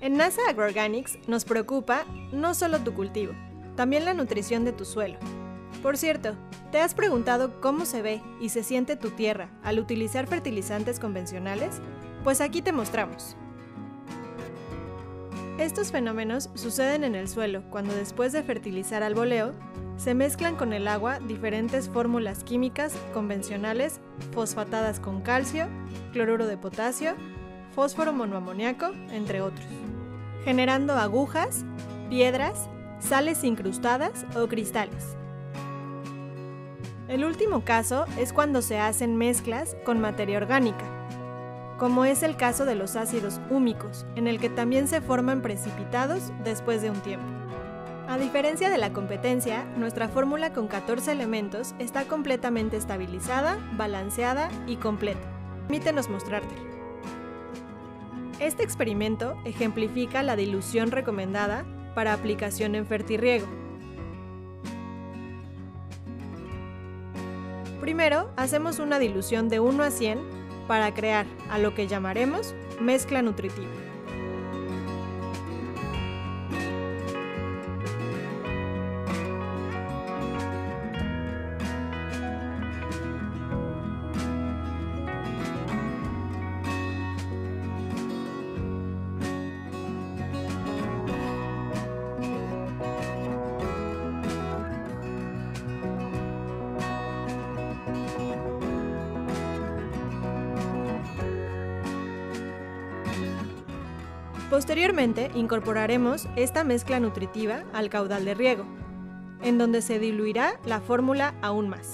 En NASA Agroorganics nos preocupa no solo tu cultivo, también la nutrición de tu suelo. Por cierto, ¿te has preguntado cómo se ve y se siente tu tierra al utilizar fertilizantes convencionales? Pues aquí te mostramos. Estos fenómenos suceden en el suelo cuando después de fertilizar al boleo, se mezclan con el agua diferentes fórmulas químicas convencionales fosfatadas con calcio, cloruro de potasio, fósforo monoamoniaco, entre otros, generando agujas, piedras, sales incrustadas o cristales. El último caso es cuando se hacen mezclas con materia orgánica, como es el caso de los ácidos húmicos, en el que también se forman precipitados después de un tiempo. A diferencia de la competencia, nuestra fórmula con 14 elementos está completamente estabilizada, balanceada y completa. Permítenos mostrártelo. Este experimento ejemplifica la dilución recomendada para aplicación en fertirriego. Primero, hacemos una dilución de 1 a 100 para crear a lo que llamaremos mezcla nutritiva. Posteriormente incorporaremos esta mezcla nutritiva al caudal de riego, en donde se diluirá la fórmula aún más.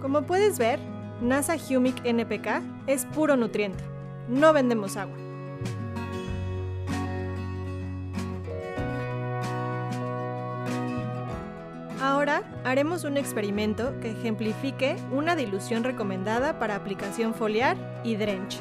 Como puedes ver, NASA Humic NPK es puro nutriente. No vendemos agua. Ahora haremos un experimento que ejemplifique una dilución recomendada para aplicación foliar y drench.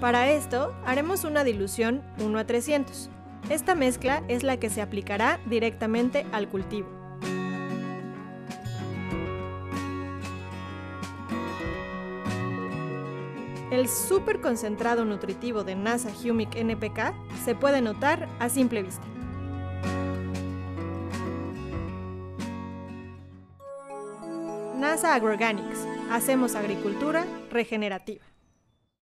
Para esto haremos una dilución 1 a 300. Esta mezcla es la que se aplicará directamente al cultivo. El súper concentrado nutritivo de NASA Humic NPK se puede notar a simple vista. NASA Agroorganics. Hacemos agricultura regenerativa.